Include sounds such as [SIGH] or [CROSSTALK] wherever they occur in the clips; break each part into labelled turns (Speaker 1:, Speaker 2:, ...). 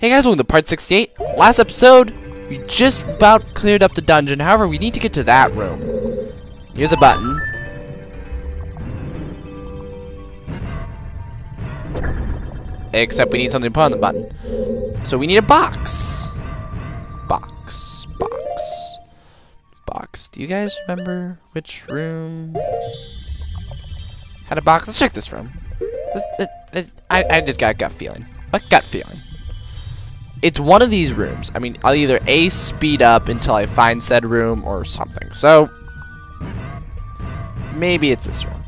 Speaker 1: Hey guys, welcome to part 68. Last episode, we just about cleared up the dungeon. However, we need to get to that room. Here's a button. Except we need something to put on the button. So we need a box. Box. Box. Box. Do you guys remember which room had a box? Let's check this room. It- it- uh, uh, I, I just got a gut feeling. What gut feeling? It's one of these rooms. I mean, I'll either A, speed up until I find said room or something. So, maybe it's this room.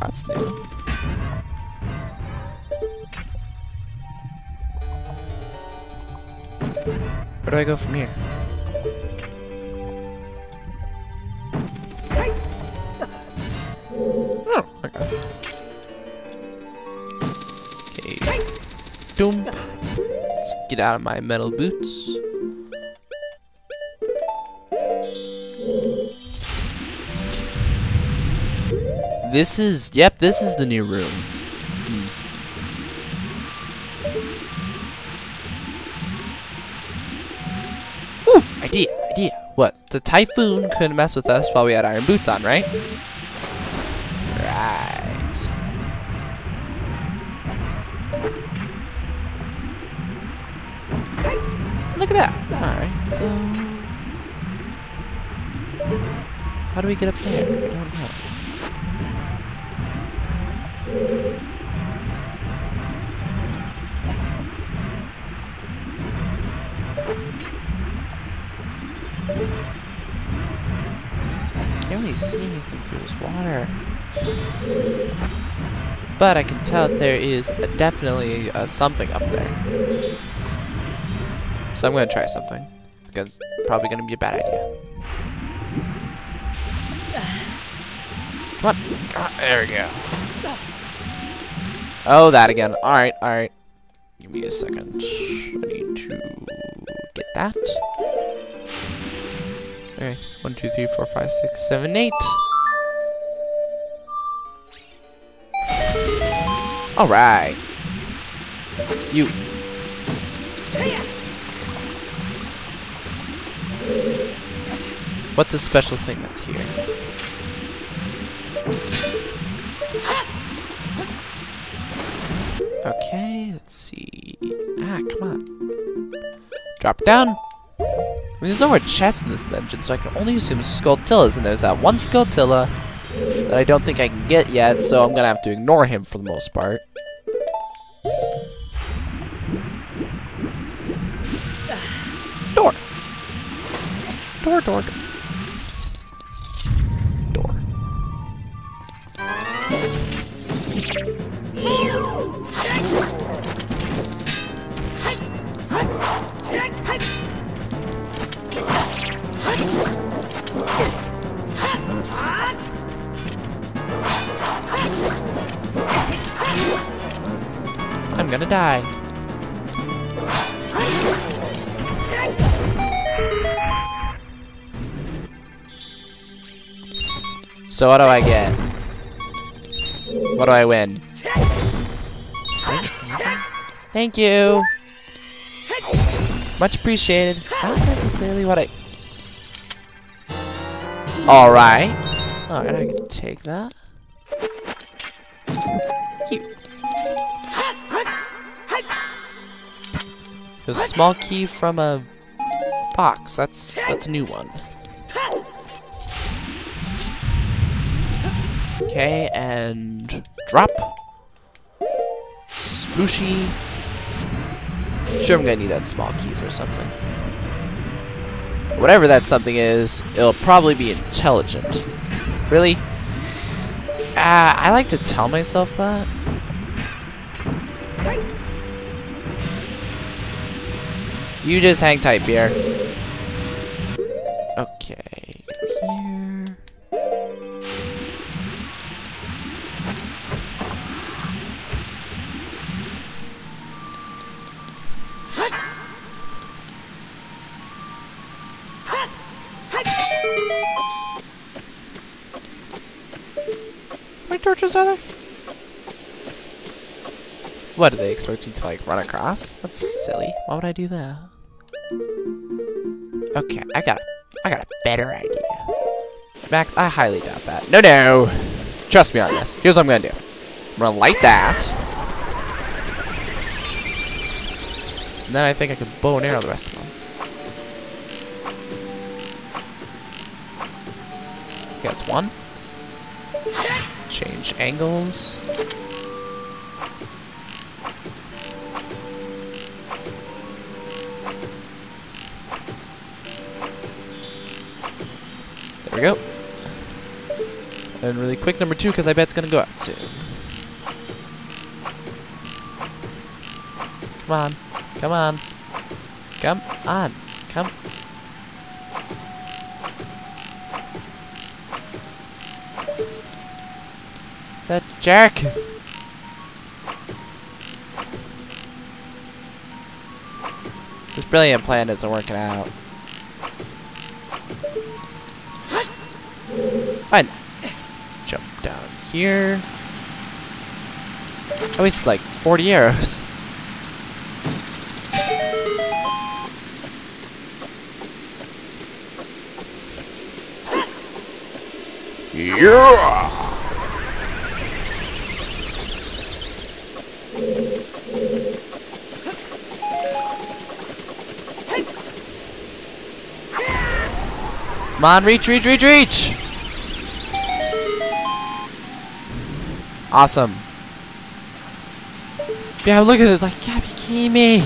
Speaker 1: That's new. Where do I go from here? Get out of my metal boots. This is, yep, this is the new room. Hmm. Ooh, idea, idea. What? The typhoon couldn't mess with us while we had iron boots on, right? Right. Look at that. Alright, so... How do we get up there? I don't know. Can't really see anything through this water. But I can tell there is definitely uh, something up there. So I'm gonna try something. Because it's probably gonna be a bad idea. Come on. Ah, there we go. Oh, that again. Alright, alright. Give me a second. I need to get that. Okay. One, two, three, four, five, six, seven, eight. Alright. You. What's a special thing that's here? Okay, let's see. Ah, come on. Drop down. I mean, there's no more chests in this dungeon, so I can only assume Skulltula's, and there's that one Skulltilla that I don't think I can get yet, so I'm gonna have to ignore him for the most part. Door, door, door. Door. Die. So what do I get? What do I win? Thank you. Much appreciated. Not necessarily what I... Alright. Alright, oh, I can take that. Cute. A small key from a box. That's that's a new one. Okay, and drop. Spooshy. Sure, I'm gonna need that small key for something. Whatever that something is, it'll probably be intelligent. Really? Uh, I like to tell myself that. You just hang tight, Pierre. Okay, here. How many torches are there? What, do they expect you to, like, run across? That's silly. Why would I do that? Okay, I got I got a better idea. Max, I highly doubt that. No, no! Trust me on this. Here's what I'm gonna do. I'm gonna light that. And then I think I can bow and arrow the rest of them. Okay, that's one. Change angles. We go. And really quick, number two, because I bet it's going to go out soon. Come on. Come on. Come on. Come. Uh, that jerk! This brilliant plan isn't working out. Fine. Jump down here. I wasted like 40 arrows. Yeah! Come on, reach, reach, reach, reach! Awesome. Yeah, look at this. Like, yeah, be kidding me.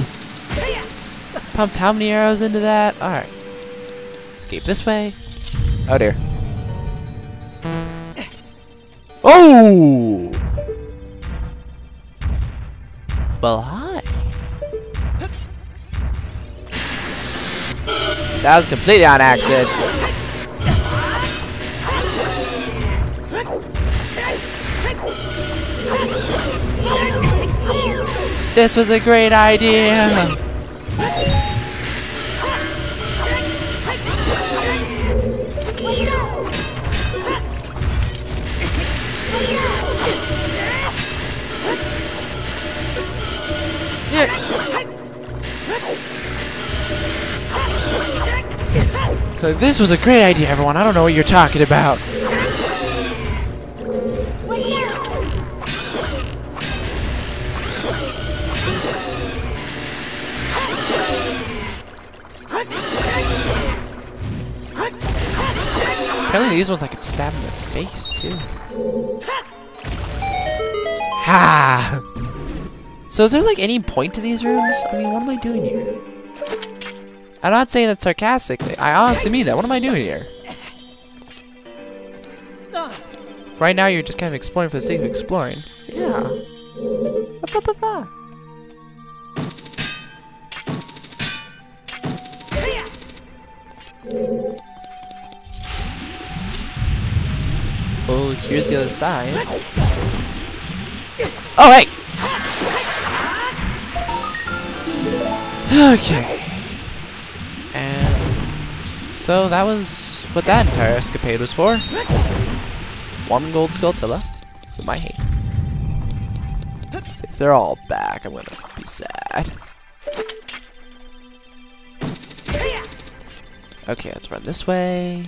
Speaker 1: Pumped how many arrows into that? Alright. Escape this way. Oh, dear. Oh! Well, hi. That was completely on accident. This was a great idea. This was a great idea, everyone. I don't know what you're talking about. Apparently these ones I could stab in the face, too. Ha! So is there, like, any point to these rooms? I mean, what am I doing here? I'm not saying that sarcastically. I honestly mean that. What am I doing here? Right now, you're just kind of exploring for the sake of exploring. Yeah. What's up with that? Oh, here's the other side. Oh, hey! Okay. And so that was what that entire escapade was for. One gold Skulltula, whom I hate. If they're all back, I'm gonna be sad. Okay, let's run this way.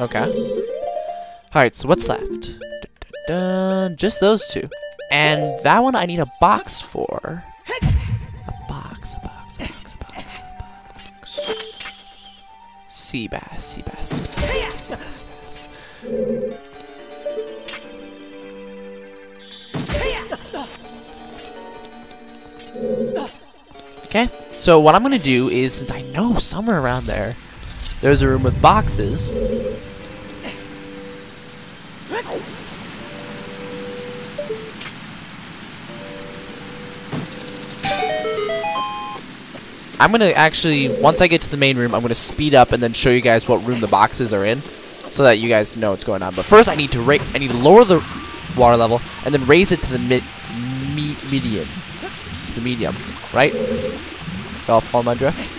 Speaker 1: Okay. Alright, so what's left? Dun, dun, dun, just those two. And that one I need a box for. A box, a box, a box, a box, a box. Sea bass, sea bass, sea bass, sea bass, sea bass, sea bass. So what I'm gonna do is, since I know somewhere around there, there's a room with boxes. I'm gonna actually, once I get to the main room, I'm gonna speed up and then show you guys what room the boxes are in, so that you guys know what's going on. But first, I need to ra I need to lower the water level and then raise it to the mid, me medium, to the medium, right? Y'all follow my drift?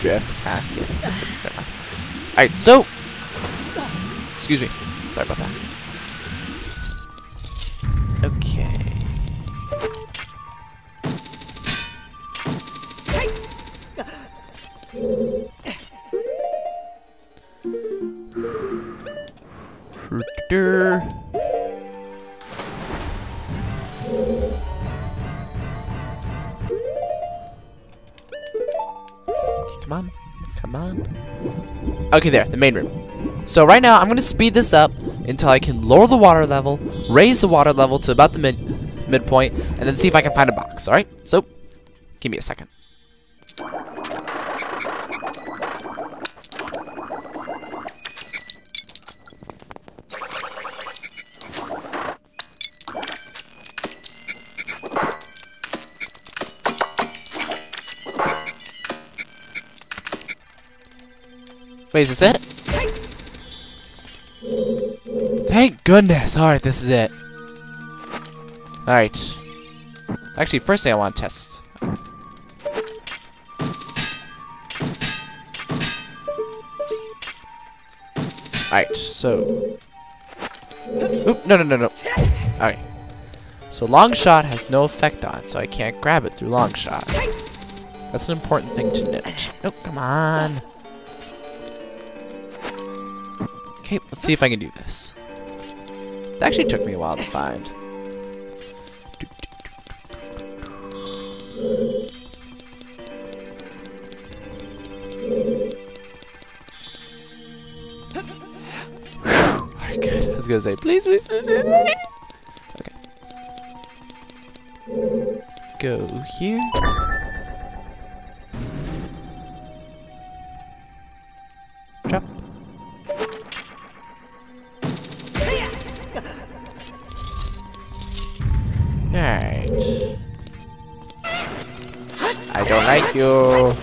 Speaker 1: drift. Ah. Alright, so. Excuse me. Sorry about that. Okay. Rooter. Come on. Okay, there. The main room. So right now, I'm going to speed this up until I can lower the water level, raise the water level to about the mid midpoint, and then see if I can find a box, alright? So, give me a second. Wait, is this it? Thank goodness. Alright, this is it. Alright. Actually, first thing I want to test. Alright, so... Oop, no, no, no, no. Alright. So Longshot has no effect on so I can't grab it through Longshot. That's an important thing to note. Oh, come on. Okay, let's see if I can do this. It actually took me a while to find. Alright, good. I was gonna say, please, please, please, please. Okay. Go here. Alright. I don't like you.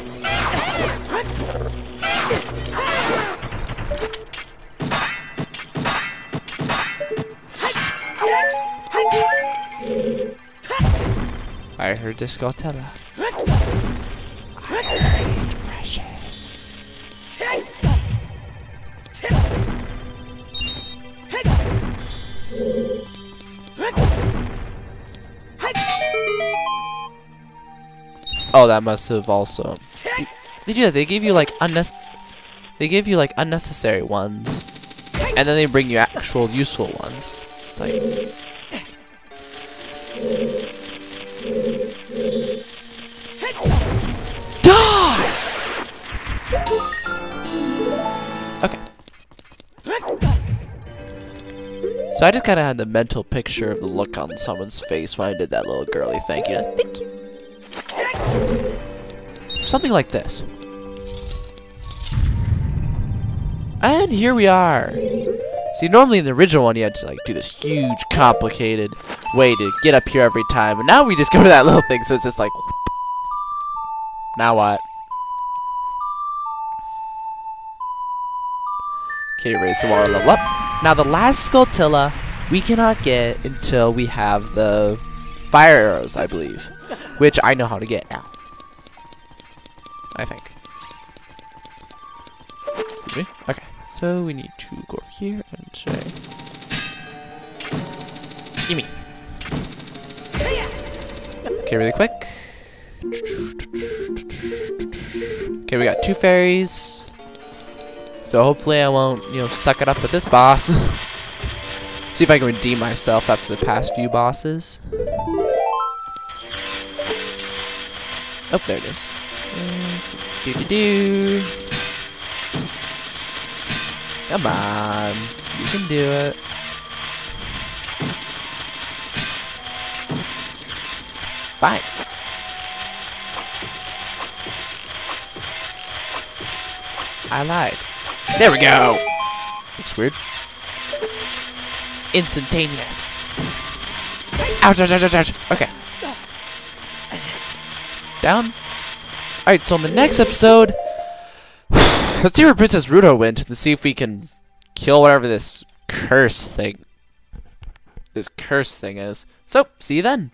Speaker 1: I heard the Skulltula. Oh, that must have also. Do that. They give you like unnecess. They give you like unnecessary ones, and then they bring you actual useful ones. It's like. Die! Okay. So I just kind of had the mental picture of the look on someone's face when I did that little girly thank you. Thank you. Something like this. And here we are. See, normally in the original one, you had to like do this huge, complicated way to get up here every time, but now we just go to that little thing, so it's just like, now what? Okay, raise the water level up. Now the last Skulltula we cannot get until we have the fire arrows, I believe, which I know how to get Me. Okay, so we need to go over here and say, gimme. Okay, really quick. Okay, we got two fairies. So hopefully I won't, you know, suck it up with this boss. [LAUGHS] See if I can redeem myself after the past few bosses. Oh, there it is. Uh, do do do. Come on, you can do it. Fine. I lied. There we go. Looks weird. Instantaneous. Ouch, ouch, ouch, ouch. Okay. Down. Alright, so in the next episode, let's see where Princess Ruto went and see if we can kill whatever this curse thing, this curse thing is. So, see you then.